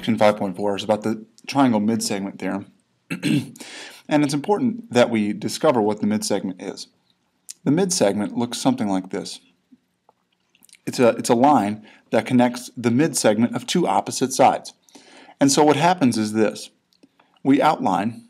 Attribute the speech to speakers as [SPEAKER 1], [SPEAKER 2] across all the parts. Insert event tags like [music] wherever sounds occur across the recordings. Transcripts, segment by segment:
[SPEAKER 1] Section 5.4 is about the triangle midsegment theorem. [clears throat] and it's important that we discover what the midsegment is. The midsegment looks something like this. It's a, it's a line that connects the midsegment of two opposite sides. And so what happens is this. We outline,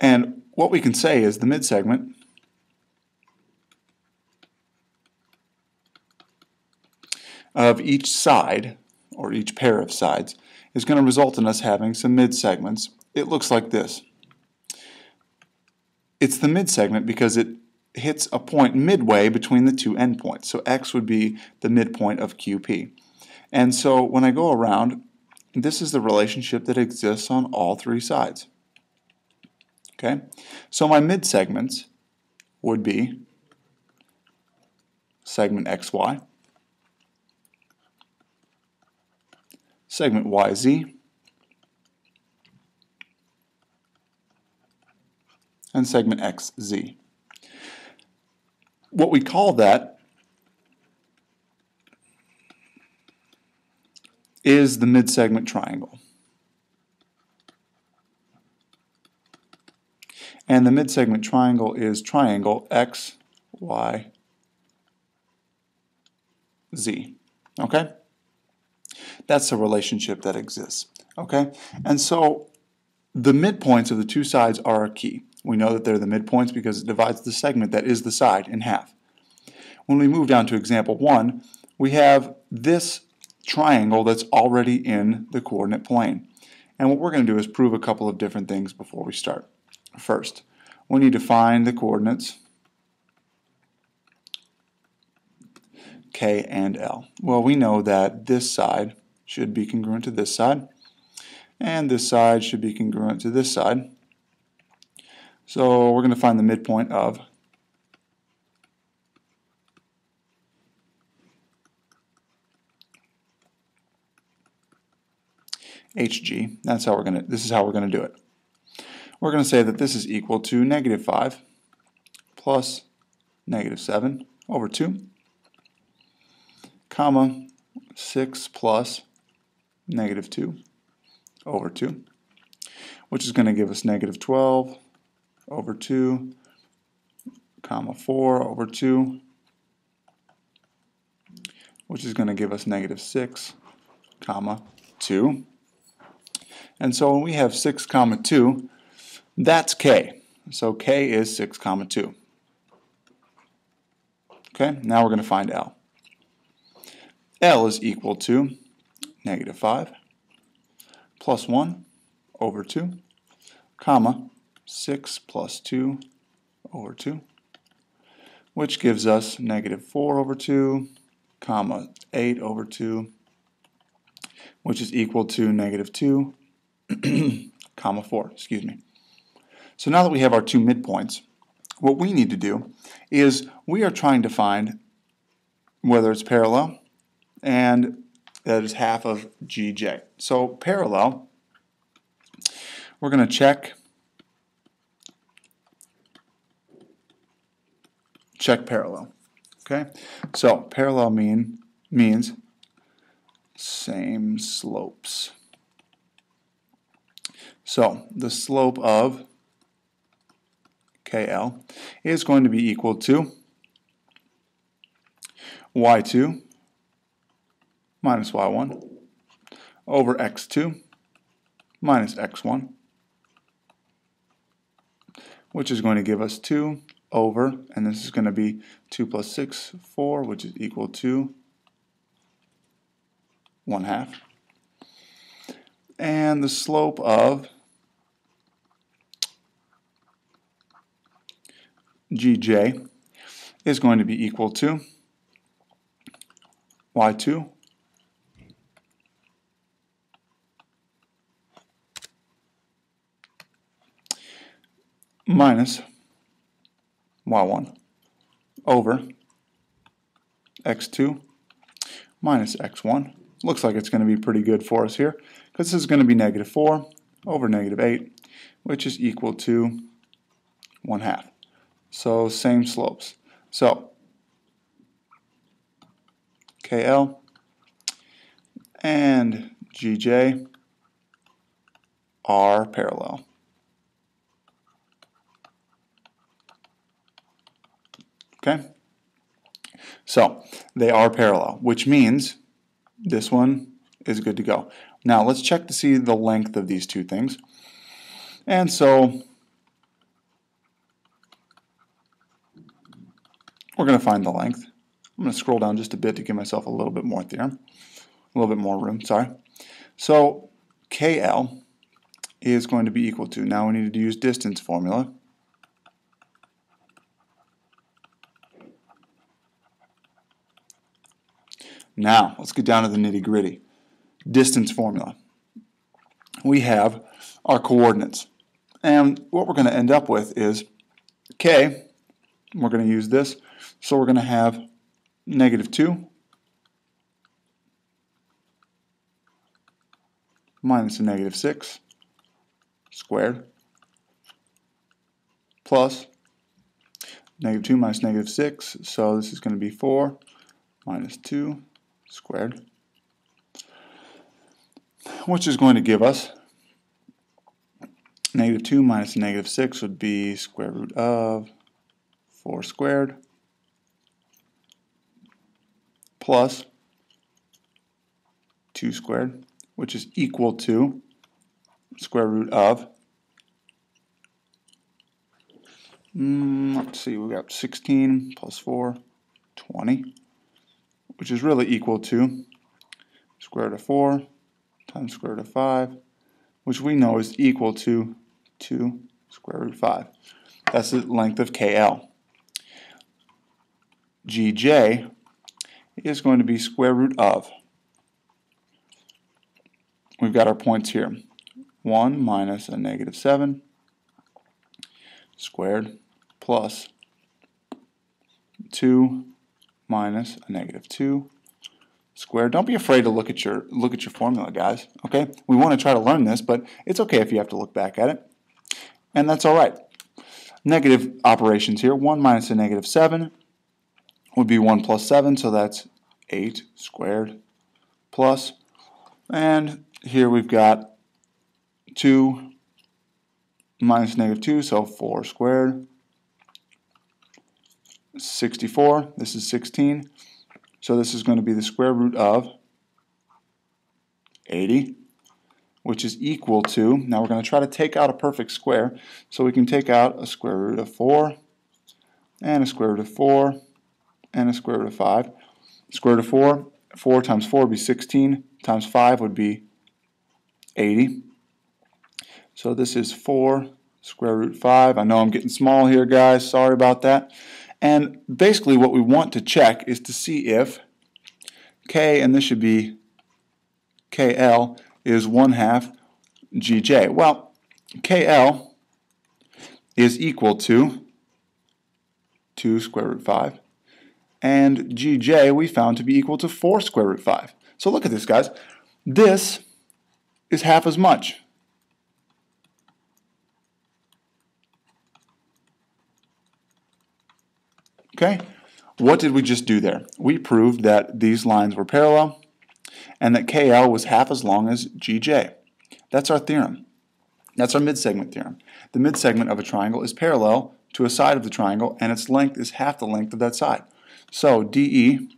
[SPEAKER 1] and what we can say is the midsegment of each side, or each pair of sides, is going to result in us having some midsegments. It looks like this. It's the midsegment because it hits a point midway between the two endpoints. So x would be the midpoint of QP. And so when I go around, this is the relationship that exists on all three sides. Okay, so my midsegments would be segment XY, segment YZ, and segment XZ. What we call that is the midsegment triangle. And the midsegment triangle is triangle X, Y, Z. Okay? That's the relationship that exists. Okay? And so the midpoints of the two sides are our key. We know that they're the midpoints because it divides the segment that is the side in half. When we move down to example 1, we have this triangle that's already in the coordinate plane. And what we're going to do is prove a couple of different things before we start. First, we need to find the coordinates K and L. Well, we know that this side should be congruent to this side, and this side should be congruent to this side. So we're going to find the midpoint of HG. That's how we're going to, this is how we're going to do it. We're going to say that this is equal to negative 5 plus negative 7 over 2, comma 6 plus negative 2 over 2, which is going to give us negative 12 over 2, comma 4 over 2, which is going to give us negative 6, comma 2. And so when we have 6 comma 2, that's k. So k is 6 comma 2. Okay, now we're going to find L. L is equal to negative 5 plus 1 over 2, comma 6 plus 2 over 2, which gives us negative 4 over 2, comma 8 over 2, which is equal to negative 2 [clears throat] comma 4, excuse me. So now that we have our two midpoints, what we need to do is we are trying to find whether it's parallel and that is half of GJ. So parallel, we're going to check check parallel. Okay, so parallel mean means same slopes. So the slope of KL is going to be equal to y2 minus y1 over x2 minus x1, which is going to give us 2 over, and this is going to be 2 plus 6, 4, which is equal to 1 half. And the slope of gj is going to be equal to y2 minus y1 over x2 minus x1. Looks like it's going to be pretty good for us here because this is going to be negative 4 over negative 8, which is equal to 1 half. So same slopes. So KL and GJ are parallel. Okay? So, they are parallel, which means this one is good to go. Now, let's check to see the length of these two things. And so, we're going to find the length. I'm going to scroll down just a bit to give myself a little bit more theorem, a little bit more room, sorry. So, KL is going to be equal to, now we need to use distance formula. Now, let's get down to the nitty gritty. Distance formula. We have our coordinates. And what we're going to end up with is k, we're going to use this, so we're going to have negative 2 minus a negative 6 squared plus negative 2 minus negative 6, so this is going to be 4 minus 2 squared, which is going to give us negative 2 minus negative 6 would be square root of 4 squared plus 2 squared, which is equal to square root of, mm, let's see, we got 16 plus 4, 20 which is really equal to square root of 4 times square root of 5, which we know is equal to 2 square root of 5. That's the length of KL. GJ is going to be square root of, we've got our points here, 1 minus a negative 7 squared plus 2 minus a negative 2 squared. Don't be afraid to look at your look at your formula, guys. Okay? We want to try to learn this, but it's okay if you have to look back at it. And that's all right. Negative operations here. 1 minus a negative 7 would be 1 plus 7, so that's 8 squared plus. And here we've got 2 minus negative 2, so 4 squared 64. This is 16. So this is going to be the square root of 80, which is equal to, now we're going to try to take out a perfect square. So we can take out a square root of 4, and a square root of 4, and a square root of 5. Square root of 4, 4 times 4 would be 16, times 5 would be 80. So this is 4 square root 5. I know I'm getting small here, guys. Sorry about that. And basically what we want to check is to see if K, and this should be KL, is 1 half GJ. Well, KL is equal to 2 square root 5. And GJ we found to be equal to 4 square root 5. So look at this, guys. This is half as much. Okay, what did we just do there? We proved that these lines were parallel and that KL was half as long as GJ. That's our theorem. That's our midsegment theorem. The midsegment of a triangle is parallel to a side of the triangle and its length is half the length of that side. So DE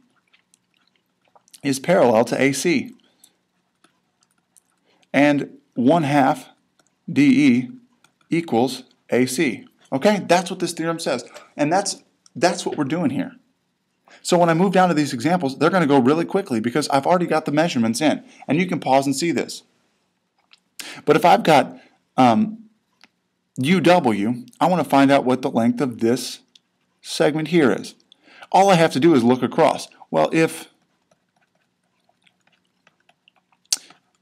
[SPEAKER 1] is parallel to AC. And 1 half DE equals AC. Okay, that's what this theorem says. And that's that's what we're doing here. So when I move down to these examples, they're going to go really quickly because I've already got the measurements in. And you can pause and see this. But if I've got um, UW, I want to find out what the length of this segment here is. All I have to do is look across. Well, if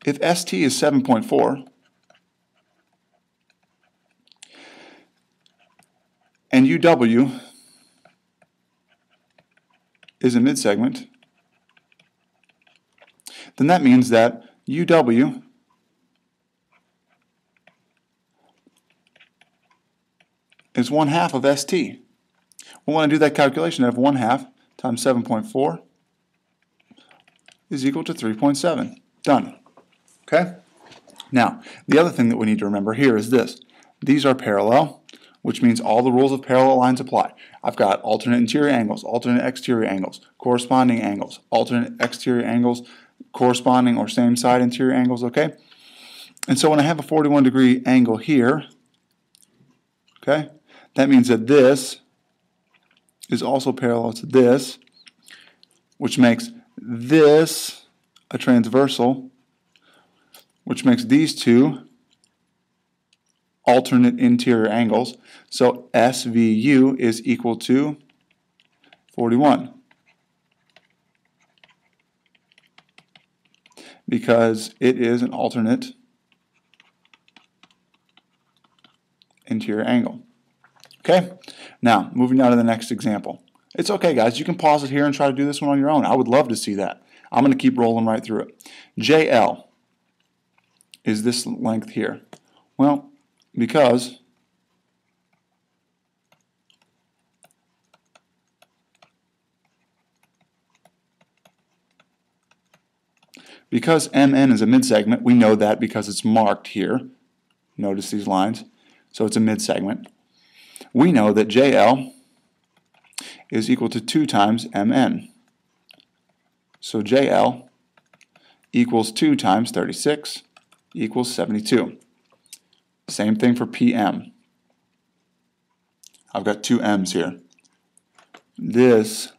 [SPEAKER 1] if ST is 7.4 and UW is a midsegment, then that means that UW is 1 half of ST. We want to do that calculation, have 1 half times 7.4 is equal to 3.7. Done. Okay? Now, the other thing that we need to remember here is this. These are parallel, which means all the rules of parallel lines apply. I've got alternate interior angles, alternate exterior angles, corresponding angles, alternate exterior angles, corresponding or same side interior angles, okay? And so when I have a 41 degree angle here, okay, that means that this is also parallel to this, which makes this a transversal, which makes these two alternate interior angles. So SVU is equal to 41. Because it is an alternate interior angle. Okay? Now, moving on to the next example. It's okay, guys. You can pause it here and try to do this one on your own. I would love to see that. I'm going to keep rolling right through it. JL is this length here. Well, because because MN is a midsegment, we know that because it's marked here. Notice these lines. So it's a midsegment. We know that JL is equal to 2 times MN. So JL equals 2 times 36 equals 72. Same thing for PM. I've got two M's here. This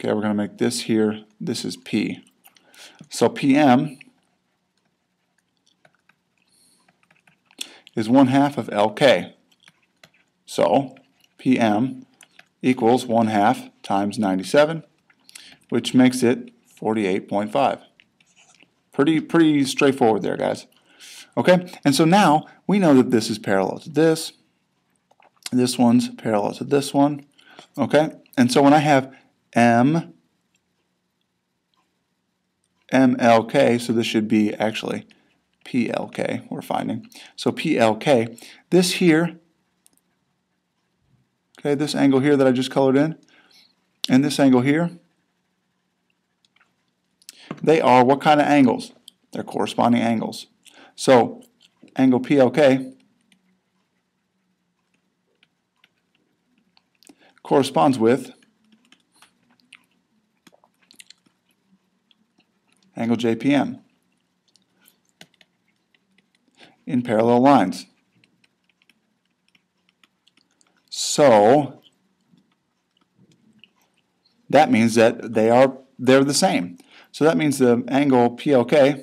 [SPEAKER 1] Okay, we're going to make this here, this is P. So PM is one half of LK. So PM equals one half times 97, which makes it 48.5. Pretty, pretty straightforward there, guys. Okay, and so now we know that this is parallel to this. This one's parallel to this one. Okay, and so when I have M MLK, so this should be actually PLK we're finding. So PLK, this here, okay, this angle here that I just colored in, and this angle here, they are what kind of angles? They're corresponding angles. So angle PLK corresponds with angle JPM in parallel lines. So that means that they are they're the same. So that means the angle PLK,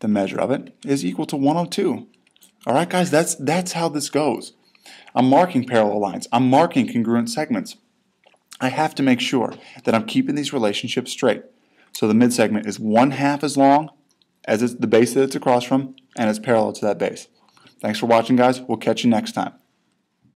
[SPEAKER 1] the measure of it, is equal to 102. All right, guys, that's that's how this goes. I'm marking parallel lines. I'm marking congruent segments. I have to make sure that I'm keeping these relationships straight. So the midsegment is one half as long as it's the base that it's across from, and it's parallel to that base. Thanks for watching, guys. We'll catch you next time.